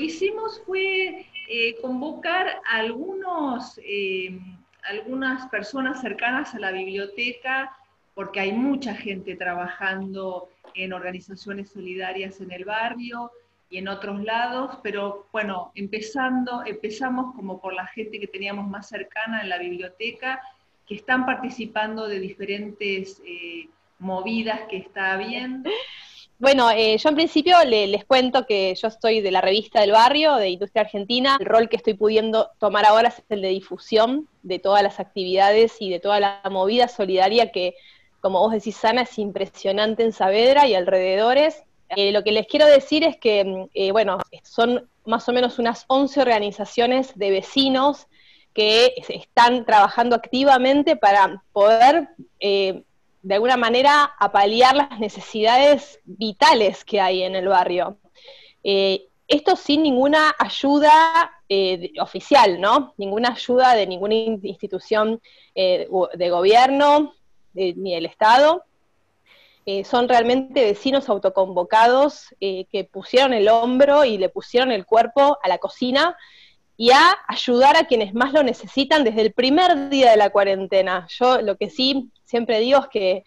Eh, que hicimos fue eh, convocar a algunos, eh, algunas personas cercanas a la biblioteca, porque hay mucha gente trabajando en organizaciones solidarias en el barrio y en otros lados, pero bueno, empezando, empezamos como por la gente que teníamos más cercana en la biblioteca, que están participando de diferentes movidas que está habiendo. Bueno, eh, yo en principio les cuento que yo estoy de la revista del barrio, de Industria Argentina. El rol que estoy pudiendo tomar ahora es el de difusión de todas las actividades y de toda la movida solidaria que, como vos decís, Sana, es impresionante en Saavedra y alrededores. Eh, lo que les quiero decir es que, mm, eh, bueno, son más o menos unas 11 organizaciones de vecinos que están trabajando activamente para poder de alguna manera a paliar las necesidades vitales que hay en el barrio. Eh, esto sin ninguna ayuda eh, oficial, ¿no? Ninguna ayuda de ninguna institución eh, de gobierno ni del Estado. son realmente vecinos autoconvocados que pusieron el hombro y le pusieron el cuerpo a la cocina y a ayudar a quienes más lo necesitan desde el primer día de la cuarentena. Yo lo que sí siempre digo es que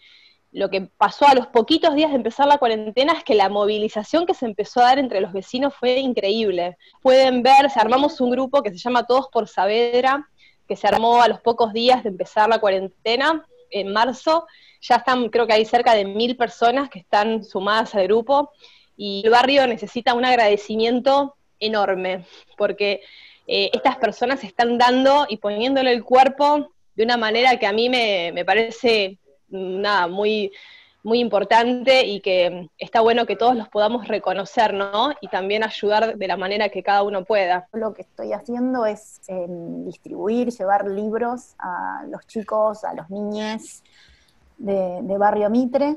lo que pasó a los poquitos días de empezar la cuarentena es que la movilización que se empezó a dar entre los vecinos fue increíble. Pueden ver, se armamos un grupo que se llama Todos por Saavedra, que se armó a los pocos días de empezar la cuarentena, en marzo. Ya están, creo que hay cerca de mil personas que están sumadas al grupo y el barrio necesita un agradecimiento enorme, porque eh, estas personas están dando y poniéndole el cuerpo de una manera que a mí me, parece mm, nada, muy, muy importante y que está bueno que todos los podamos reconocer, ¿no? Y también ayudar de la manera que cada uno pueda. Lo que estoy haciendo es em, distribuir, llevar libros a los chicos, a los niños de, Barrio Mitre.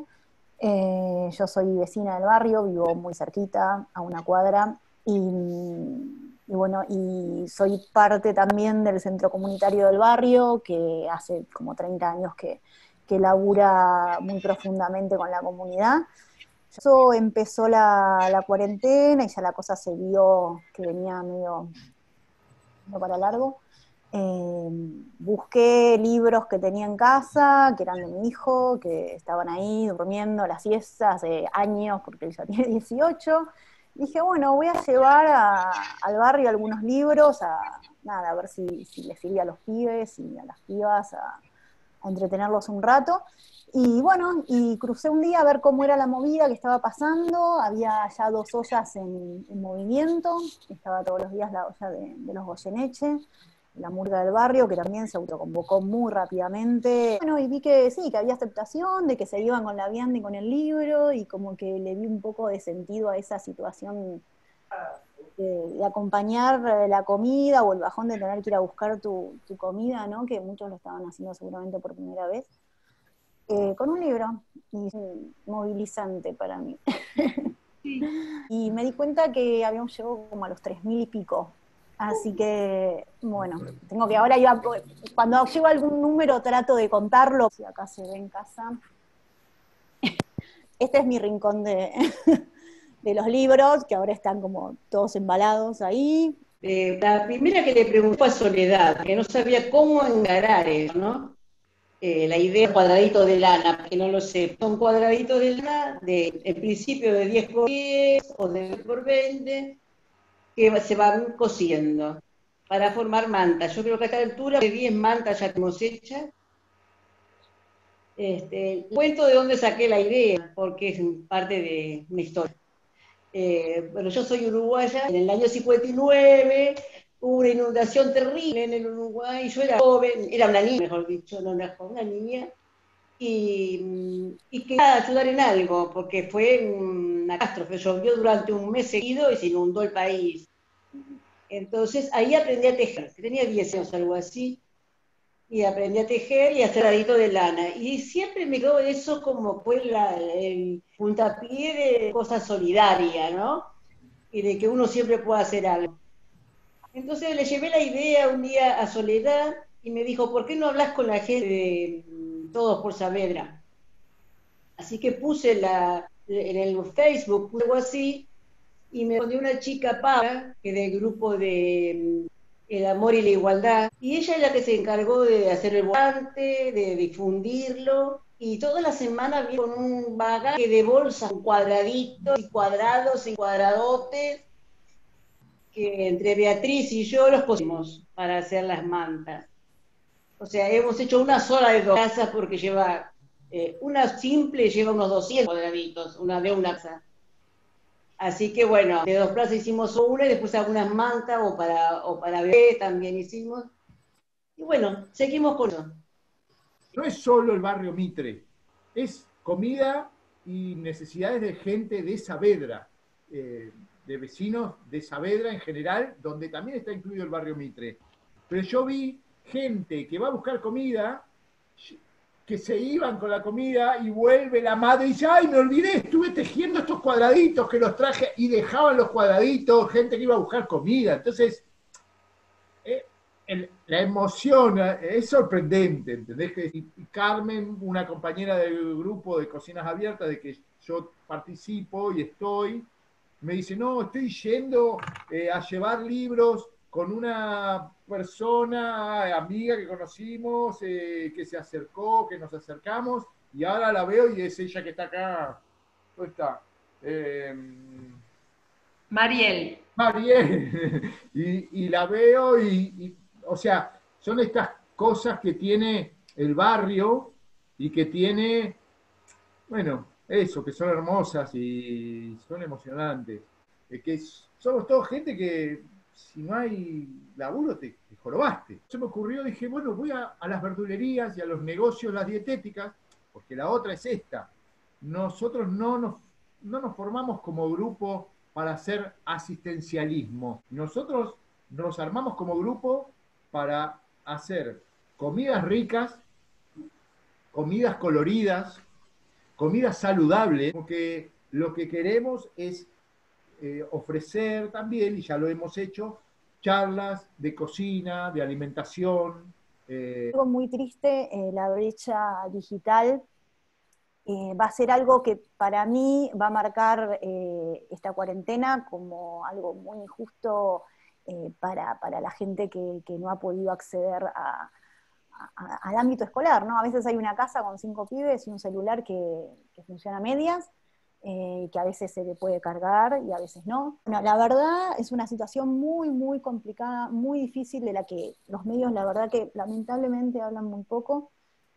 Eh, yo soy vecina del barrio, vivo muy cerquita, a una cuadra, y y bueno, y soy parte también del centro comunitario del barrio, que hace como 30 años que, que labura muy profundamente con la comunidad. Eso empezó la, cuarentena y ya la cosa se vio que venía medio, para largo. Eh, busqué libros que tenía en casa, que eran de mi hijo, que estaban ahí durmiendo las siestas hace años, porque él ya tiene 18 dije, bueno, voy a llevar al barrio algunos libros, a nada, a ver si, si les sirve a los pibes y a las pibas a, entretenerlos un rato. Y bueno, y crucé un día a ver cómo era la movida que estaba pasando, había ya dos ollas en, movimiento, estaba todos los días la olla de, de los Goyeneche, la murga del barrio, que también se autoconvocó muy rápidamente. Bueno, y vi que sí, que había aceptación, de que se iban con la vianda y con el libro, y como que le vi un poco de sentido a esa situación de, acompañar eh, la comida o el bajón de tener que ir a buscar tu, comida, ¿no? Que muchos lo estaban haciendo seguramente por primera vez. Eh, con un libro, y movilizante para mí. y me di cuenta que habíamos llegado como a los tres mil y pico Así que, bueno, tengo que ahora iba, cuando llego a algún número trato de contarlo. Si acá se ve en casa. Este es mi rincón de, de los libros, que ahora están como todos embalados ahí. Eh, la primera que le preguntó a Soledad, que no sabía cómo engarar eso, ¿no? Eh, la idea cuadradito de lana, que no lo sé, son cuadraditos de lana, de, en principio de 10 por 10 o de 10 por 20, que se van cosiendo para formar mantas. Yo creo que a esta altura de 10 mantas ya tenemos hechas. Este, cuento de dónde saqué la idea, porque es parte de mi historia. Eh, bueno, yo soy uruguaya, en el año 59 hubo una inundación terrible en el Uruguay, yo era joven, era una niña, mejor dicho, no una joven, una niña, y, y quería ayudar en algo, porque fue una catástrofe, llovió durante un mes seguido y se inundó el país. Entonces ahí aprendí a tejer, tenía 10 años, algo así, y aprendí a tejer y a hacer adito de lana. Y siempre me quedó eso como fue el puntapié de cosa solidaria, ¿no? Y de que uno siempre puede hacer algo. Entonces le llevé la idea un día a Soledad y me dijo, ¿por qué no hablas con la gente de Todos por Saavedra? Así que puse la, en el Facebook, algo así, y me respondió una chica Paula, que del grupo de mm, El Amor y la Igualdad, y ella es la que se encargó de hacer el volante, de difundirlo, y toda la semana vi con un bagaje de bolsas, cuadraditos y cuadrados y cuadradotes, que entre Beatriz y yo los pusimos para hacer las mantas. O sea, hemos hecho una sola de dos casas porque lleva, eh, una simple lleva unos 200 cuadraditos, una de una casa. Así que bueno, de dos plazas hicimos una y después algunas mantas o para, o para bebé también hicimos. Y bueno, seguimos con eso. No es solo el barrio Mitre, es comida y necesidades de gente de Saavedra, eh, de vecinos de Saavedra en general, donde también está incluido el barrio Mitre. Pero yo vi gente que va a buscar comida que se iban con la comida y vuelve la madre y dice, ay, me olvidé, estuve tejiendo estos cuadraditos que los traje y dejaban los cuadraditos, gente que iba a buscar comida. Entonces, eh, la emoción eh, es sorprendente, ¿entendés? Y, Carmen, una compañera del grupo de Cocinas Abiertas, de que yo participo y estoy, me dice, no, estoy yendo eh, a llevar libros con una persona, amiga que conocimos, eh, que se acercó, que nos acercamos, y ahora la veo y es ella que está acá. ¿Dónde está? Em, Mariel. Mariel. y, la veo y, o sea, son estas cosas que tiene el barrio y que tiene, bueno, eso, que son hermosas y son emocionantes. que somos todos gente que si no hay laburo te, jorobaste. Se me ocurrió, dije, bueno, voy a, las verdulerías y a los negocios, las dietéticas, porque la otra es esta. Nosotros no nos, no nos formamos como grupo para hacer asistencialismo. Nosotros nos armamos como grupo para hacer comidas ricas, comidas coloridas, comidas saludables, porque lo que queremos es eh, ofrecer también, y ya lo hemos hecho, charlas de cocina, de alimentación. Eh. Algo muy triste, eh, la brecha digital va a ser algo que para mí va a marcar esta cuarentena como algo muy injusto para, la gente que, no ha podido acceder al ámbito escolar, ¿no? A veces hay una casa con cinco pibes y un celular que, que funciona a medias, eh, que a veces se le puede cargar y a veces no. Bueno, la verdad es una situación muy, muy complicada, muy difícil, de la que los medios, la verdad que lamentablemente hablan muy poco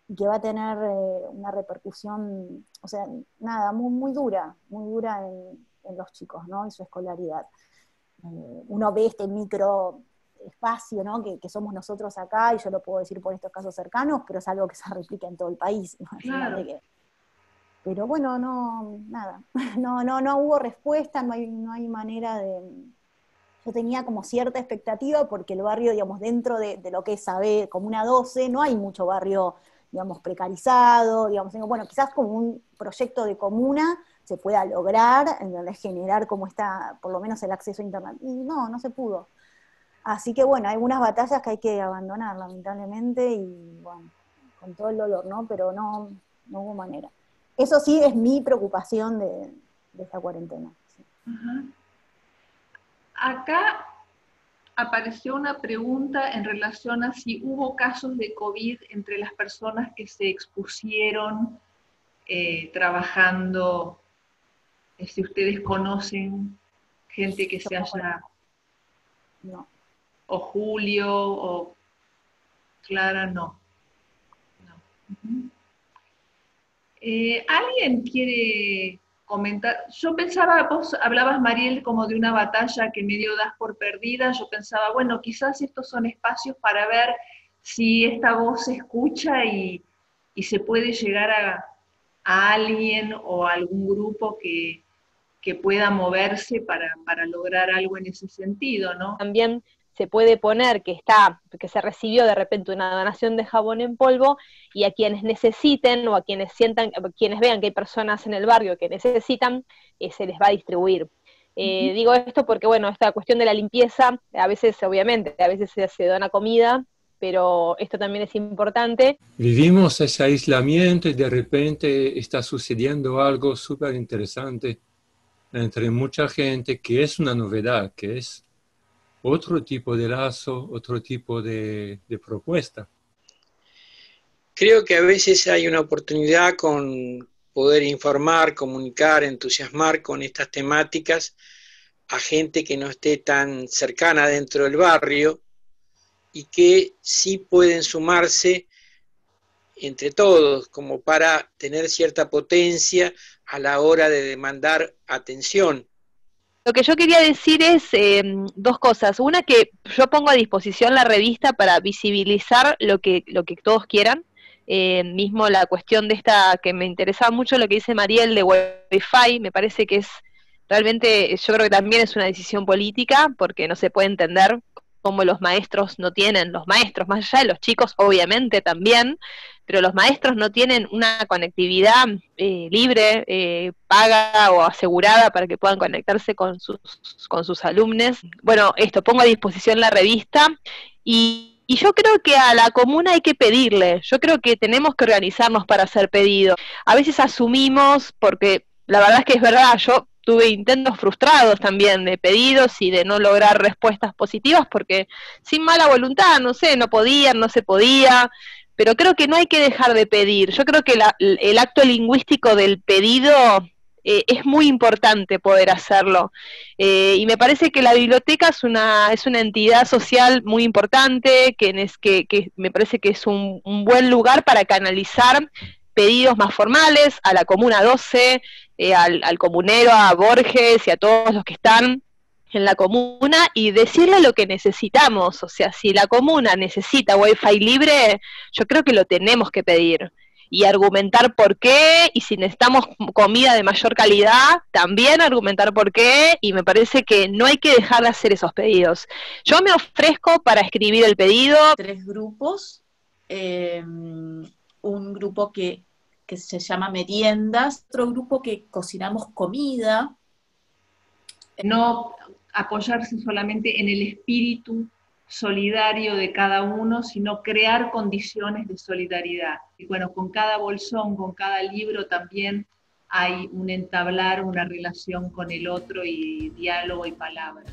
y que va a tener eh, una repercusión, o sea, nada, muy, muy dura, muy dura en, los chicos, ¿no? En su escolaridad. Eh, uno ve este micro espacio, ¿no? Que, somos nosotros acá, y yo lo puedo decir por estos casos cercanos, pero es algo que se replica en todo el país. Claro. Pero bueno, no, nada, no, no, no hubo respuesta, no hay, no hay manera de... Yo tenía como cierta expectativa porque el barrio, digamos, dentro de, lo que es como Comuna 12, no hay mucho barrio, digamos, precarizado, digamos, bueno, quizás como un proyecto de comuna se pueda lograr, en donde generar como está, por lo menos el acceso a Internet. Y no, no se pudo. Así que bueno, hay algunas batallas que hay que abandonar, lamentablemente, y bueno, con todo el dolor, ¿no? Pero no, no hubo manera. Eso sí es mi preocupación de, esta cuarentena. Acá apareció una pregunta en relación a si hubo casos de COVID entre las personas que se expusieron eh, trabajando, eh, si ustedes conocen gente que se haya... No. O Julio, o Clara, no. no. Eh, ¿Alguien quiere comentar? Yo pensaba, vos hablabas, Mariel, como de una batalla que medio das por perdida. Yo pensaba, bueno, quizás estos son espacios para ver si esta voz se escucha y, se puede llegar a, alguien o a algún grupo que, pueda moverse para, para, lograr algo en ese sentido, ¿no? También se puede poner que está, que se recibió de repente una donación de jabón en polvo y a quienes necesiten o a quienes sientan, quienes vean que hay personas en el barrio que necesitan, eh, se les va a distribuir. Eh, digo esto porque, bueno, esta cuestión de la limpieza, a veces, obviamente, a veces se, se dona comida, pero esto también es importante. Vivimos ese aislamiento y de repente está sucediendo algo súper interesante entre mucha gente, que es una novedad, que es otro tipo de lazo, otro tipo de, propuesta. Creo que a veces hay una oportunidad con poder informar, comunicar, entusiasmar con estas temáticas a gente que no esté tan cercana dentro del barrio y que sí pueden sumarse entre todos como para tener cierta potencia a la hora de demandar atención. Lo que yo quería decir es em, dos cosas. Una, que yo pongo a disposición la revista para visibilizar lo que, lo que todos quieran. Eh, mismo la cuestión de esta, que me interesaba mucho lo que dice Mariel de Wi-Fi, me parece que es realmente, yo creo que también es una decisión política, porque no se puede entender cómo los maestros no tienen, los maestros, más allá de los chicos, obviamente también, pero los maestros no tienen una conectividad eh, libre, eh, paga o asegurada para que puedan conectarse con sus, con sus alumnos. Bueno, esto, pongo a disposición la revista y, y yo creo que a la comuna hay que pedirle, yo creo que tenemos que organizarnos para hacer pedido. A veces asumimos, porque la verdad es que es verdad, yo tuve intentos frustrados también de pedidos y de no lograr respuestas positivas porque sin mala voluntad, no sé, no podían, no se podía, pero creo que no hay que dejar de pedir. Yo creo que el acto lingüístico del pedido eh, es muy importante poder hacerlo. Eh, y me parece que la biblioteca es una, es una entidad social muy importante, que, es, que, me parece que es un, buen lugar para canalizar pedidos más formales a la Comuna 12, eh, al, comunero, a Borges y a todos los que están en la comuna y decirle lo que necesitamos. O sea, si la comuna necesita wifi libre, yo creo que lo tenemos que pedir. Y argumentar por qué, y si necesitamos comida de mayor calidad, también argumentar por qué, y me parece que no hay que dejar de hacer esos pedidos. Yo me ofrezco para escribir el pedido. Tres grupos, eh, un grupo que, que se llama meriendas, otro grupo que cocinamos comida, no apoyarse solamente en el espíritu solidario de cada uno, sino crear condiciones de solidaridad. Y bueno, con cada bolsón, con cada libro también hay un entablar una relación con el otro y diálogo y palabra.